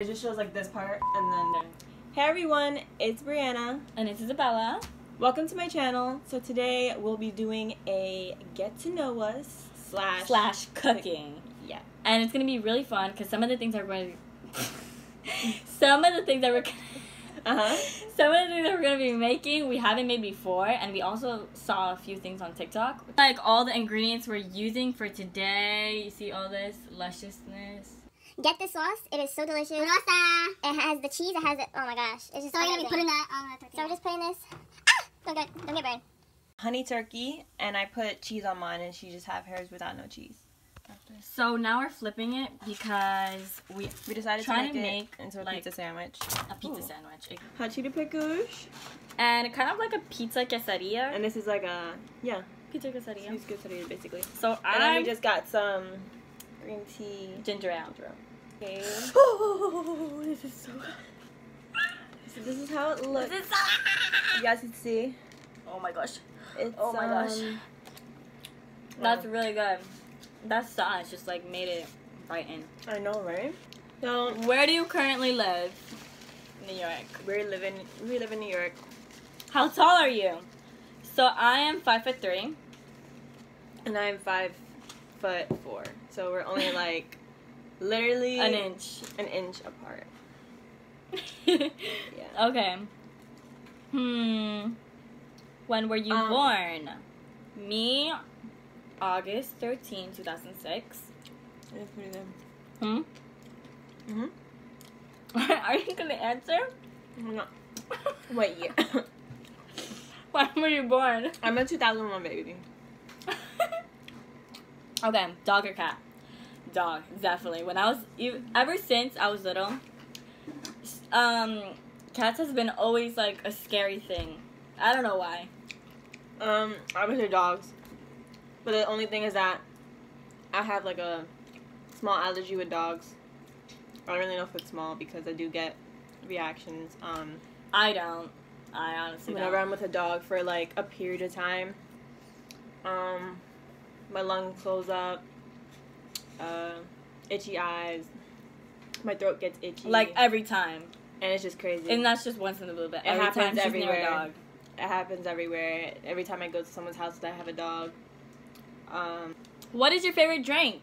It just shows like this part and then. Hey everyone, it's Brianna. And it's Isabella. Welcome to my channel. So today we'll be doing a get to know us slash Slash cooking. Yeah. And it's gonna be really fun because some of the things are going to some of the things that we're Uh huh. some of the things that we're gonna be making we haven't made before and we also saw a few things on TikTok. Like all the ingredients we're using for today. You see all this lusciousness. Get this sauce. It is so delicious. It has the cheese. It has it. Oh my gosh. It's just. So we're gonna be putting that on the tortilla. So we're just putting this. Ah! Don't get don't get burned. Honey turkey, and I put cheese on mine, and she just have hers without no cheese. So now we're flipping it because we We decided to Trying make, to it make, into a like, pizza sandwich. a pizza Ooh. sandwich. Hot Cheeto pickles, And kind of like a pizza quesadilla. and this is like a yeah, pizza quesadilla. cheese quesadilla basically. So And then I we just got some green tea. ginger ale. Okay. Oh, this is so So this is how it looks. This is You guys can see. Oh my gosh. It's, Oh my gosh. um, That's wow. really good. That sauce just like made it right in. I know, right? So Where do you currently live? New York. we live in we live in New York. How tall are you? So I am five foot three. And I'm five foot four. So we're only like literally An inch. an inch apart. Okay. Hmm. When were you Um, born? Me, August 13, 2006. That's pretty good. Hmm? Mhm. Are you gonna answer? No. Wait, yeah. when were you born? I'm a 2001 baby. okay, dog or cat? Dog, definitely. When I was ev- ever since I was little, um, cats has been always like a scary thing. I don't know why. Um, I would say dogs. But the only thing is that I have like a small allergy with dogs. I don't really know if it's small because I do get reactions. Um, I don't. I honestly whenever don't. I'm with a dog for like a period of time, um, my lungs close up, uh, itchy eyes, my throat gets itchy, Like every time, and it's just crazy. and that's just once in a blue. But It every happens time she's near everywhere. a dog. it happens everywhere. Every time I go to someone's house that I have a dog. Um, What is your favorite drink?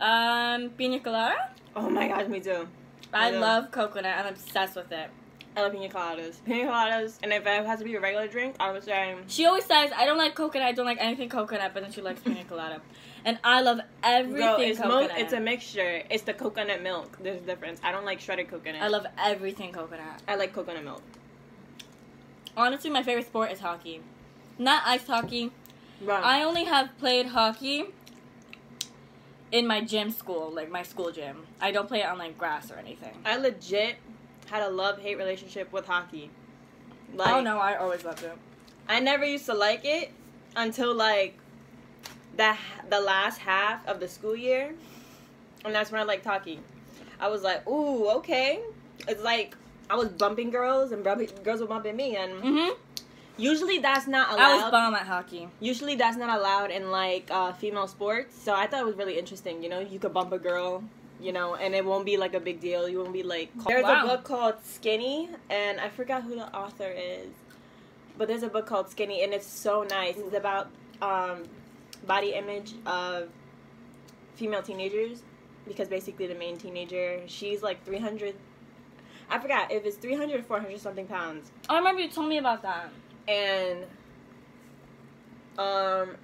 Um, pina colada. oh my gosh, me too. I Yeah. love coconut. I'm obsessed with it. I love pina coladas. Pina coladas, and if it has to be a regular drink, I would say She always says, "I don't like coconut. I don't like anything coconut," but then she likes pina colada, and I love everything Bro, it's, coconut. it's a mixture. It's the coconut milk. There's a difference. I don't like shredded coconut. I love everything coconut. I like coconut milk. Honestly, my favorite sport is hockey. Not ice hockey. Bro, I only have played hockey in my gym school, like my school gym. I don't play it on like grass or anything. I legit had a love hate relationship with hockey. Like, oh no, I always loved it. I never used to like it until like the the last half of the school year, and that's when I liked hockey. I was like, ooh, okay. It's like I was bumping girls and bumping, girls were bumping me, and Mhm. usually that's not allowed. I was bomb at hockey. Usually that's not allowed in like uh, female sports. So I thought it was really interesting. You know, you could bump a girl, you know, and it won't be like a big deal. You won't be like. There's wow. a book called Skinny, and I forgot who the author is, but there's a book called Skinny, and it's so nice. It's about um, body image of female teenagers, because basically the main teenager, she's like 300. I forgot if it's 300 or 400 something pounds I remember you told me about that. and um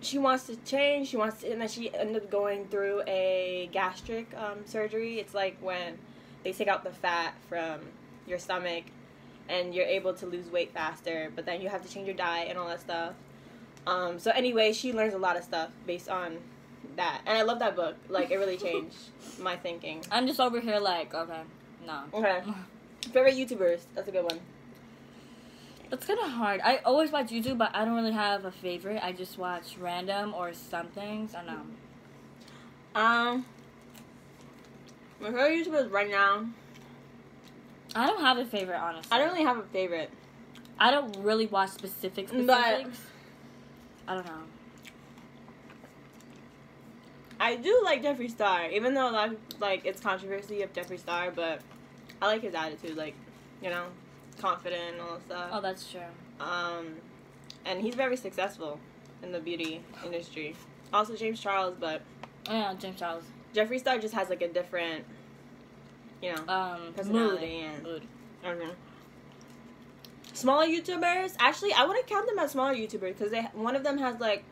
she wants to change she wants to and then she ended up going through a gastric um, surgery. It's like when they take out the fat from your stomach and you're able to lose weight faster but then you have to change your diet and all that stuff. Um, so anyway she learns a lot of stuff based on that. And i love that book. Like it really changed my thinking. I'm just over here like, okay, no. okay. Favorite youtubers. That's a good one It's kind of hard. I always watch YouTube, but I don't really have a favorite. I just watch random or some things. I don't know. Um, my favorite YouTubers right now. I don't have a favorite, honestly. I don't really have a favorite. I don't really watch specific But- I don't know. I do like Jeffree Star, even though like like it's controversy of Jeffree Star, but I like his attitude, like you know, confident and all that stuff. Oh, that's true. Um, and he's very successful in the beauty industry. Also James Charles, but Oh, yeah, James Charles. Jeffree Star just has like a different, you know, Um, Personality mood. and- mood. mhm. smaller YouTubers. Actually, I wouldn't count them as smaller YouTubers because they one of them has like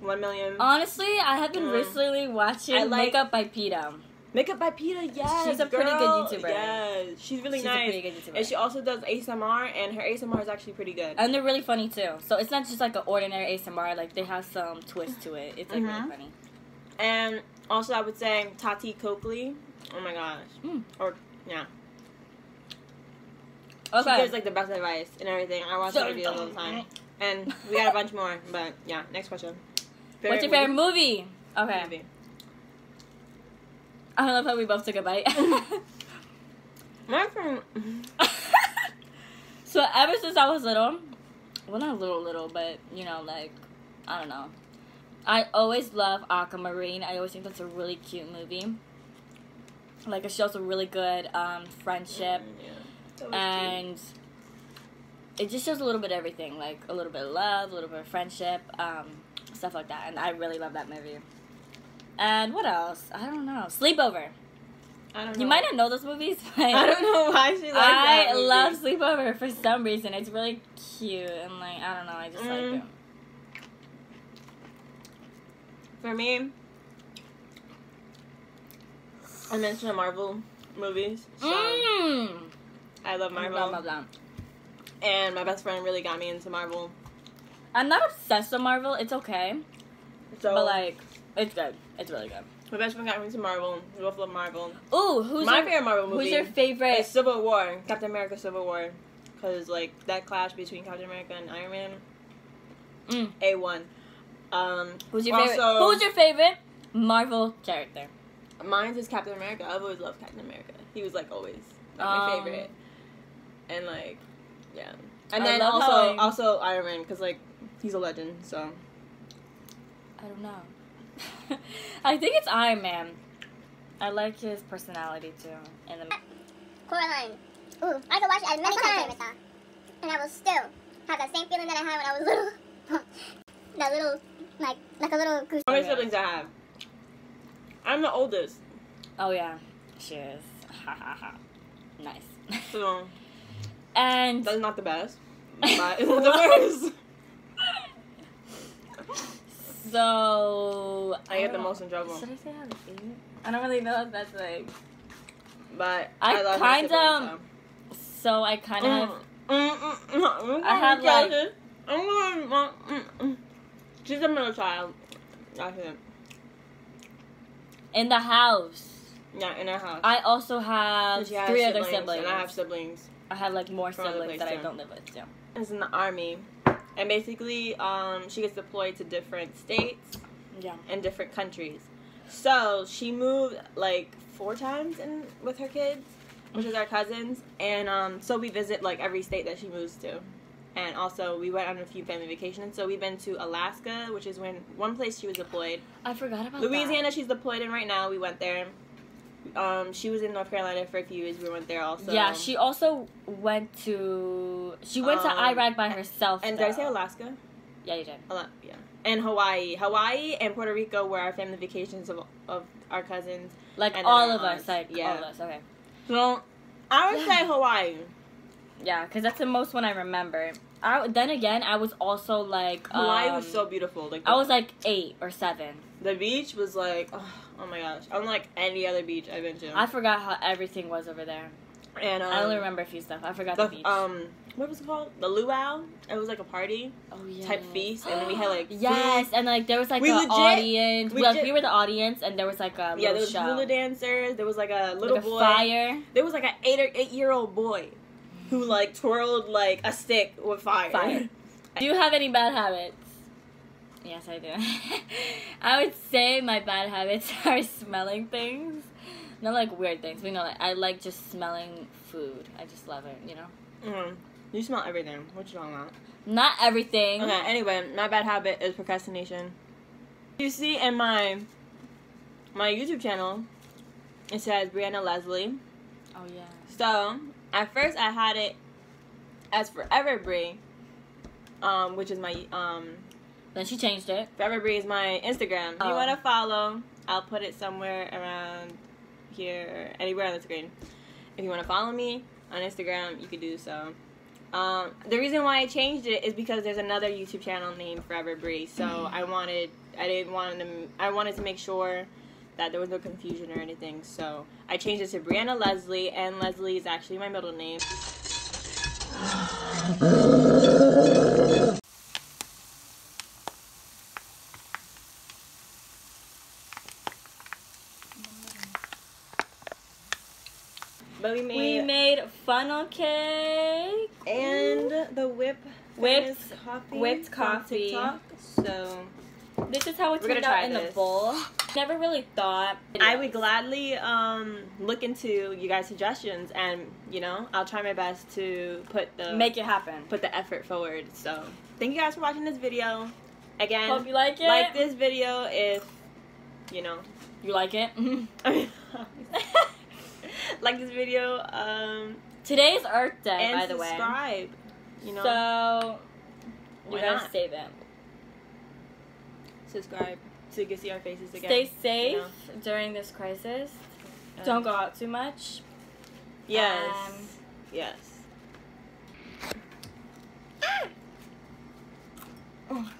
one million. Honestly, I have been Mm. recently watching I like- Makeup by Peta. Makeup by Peta, yes, She's a pretty good. YouTuber. Yes, she's really She's a pretty good YouTuber. And she also does ASMR, and her ASMR is actually pretty good. And they're really funny too. So it's not just like an ordinary ASMR. Like they have some twist to it. It's like Mhm. really funny. And also, I would say Tati Coakley. Oh my gosh. Mm. Or yeah, Okay. she gives like the best advice and everything. I watch her So videos all the time. And we got a bunch more, but yeah. Next question. What's your favorite movie? Okay. movie? I love how we both took a bite. My friend. so ever since I was little, well not little little, but you know like I don't know. I always love Aquamarine. I always think that's a really cute movie. Like it shows a really good um, friendship Yeah. That was cute. and it just shows a little bit of everything, like a little bit of love, a little bit of friendship, um, stuff like that. And I really love that movie. And what else? I don't know. Sleepover. I don't know. You might not know those movies, but I don't know why she likes I love Sleepover for some reason. It's really cute and like I don't know. I just Mm. like it. For me, I mentioned the Marvel movies. So Mmm. I love Marvel. Blah, blah, blah. And my best friend really got me into Marvel. I'm not obsessed with Marvel. It's okay, So but like it's good. It's really good. my best friend got me into Marvel. We both love Marvel. Ooh, who's my your, favorite Marvel movie who's your favorite? is Civil War. Captain America Civil War. Because like that clash between Captain America and Iron Man. Mm. A1. Um, Who's your favorite? Who's your favorite Marvel character? Mine is Captain America. I've always loved Captain America. He was like always like, Um, my favorite. And like, yeah. And I then also also Iron Man because like he's a legend. So I don't know. I think it's Iron Man. I like his personality too. And the Coraline. Ooh, I could watch it as many times. And I will still have that same feeling that I had when I was little. that little, like, like a little goose. how many siblings I have? I'm the oldest. oh yeah, she is. Ha ha ha. Nice. So And that's not the best. But it's not the worst. So I get the most in trouble. Should I say how to favorite? I don't really know if that's like. But I I, kinda- siblings, So I kind of Mm, mm, mm, mm, I have, like-. She's a middle child. That's it. in the house. Yeah, in our house. I also have three other siblings, siblings. And I have siblings. I have like more siblings that I don't live with too. Is in the army, and basically, um, she gets deployed to different states Yeah. and different countries. So she moved like four times in with her kids, which is our cousins, and um, so we visit like every state that she moves to. And also, we went on a few family vacations. So we've been to Alaska, which is when one place she was deployed. I forgot about Louisiana, she's deployed in right now. We went there. Um, she was in North Carolina for a few years. We went there also. Yeah, she also went to she went to Um, Iraq by herself. And did I say Alaska? Yeah, you did. Ala- yeah. And Hawaii, Hawaii and Puerto Rico were our family vacations of of our cousins. Like all of ours, us, like yeah. all of us. Okay. So I would say Hawaii. Yeah, because that's the most one I remember. I, then again, I was also like Hawaii um, was so beautiful. Like I was like eight or seven. the beach was like oh, oh my gosh, unlike any other beach I've been to. I forgot how everything was over there. and um, I only remember a few stuff. I forgot the, the beach. um what was it called? The luau. It was like a party oh, yeah. type feast, and then we had like yes, food. and like there was like We an legit- audience. we We, like, we were the audience, and there was like a Yeah, little there was show. hula dancers. There was like a little like a boy. fire. There was like an eight or eight year old boy who like twirled like a stick with fire. Fire. Do you have any bad habits? Yes, I do. I would say my bad habits are smelling things. Not like weird things. We know like, I like just smelling food. I just love it, you know? Mhm. You smell everything. What you talking about? Not everything. Okay. Anyway, my bad habit is procrastination. You see in my my YouTube channel, it says Brianna Leslie. Oh yeah. So at first I had it as Forever Brie, um, which is my um, Then she changed it. Forever Brie is my Instagram. If you Oh. want to follow, I'll put it somewhere around here, anywhere on the screen. If you want to follow me on Instagram, you can do so. Um, the reason why I changed it is because there's another YouTube channel named Forever Brie. So I wanted, I didn't want to, I wanted to make sure that there was no confusion or anything. So I changed it to Brianna Leslie, and Leslie is actually my middle name. But we made, We made funnel cake. and the whip Whipped- coffee whipped coffee. So This is how it turned out in the bowl. Never really thought. I would gladly um, look into you guys' suggestions, and you know I'll try my best to put the make it happen. put the effort forward. So thank you guys for watching this video. Again, Hope you like it. like this video if you know You like it? like this video um, Today's Earth Day, by the way. subscribe. You know, So you gotta save it. Subscribe so you can see our faces again. Stay safe you know. during this crisis. Um, Don't go out too much. Yes. Um, yes. Oh,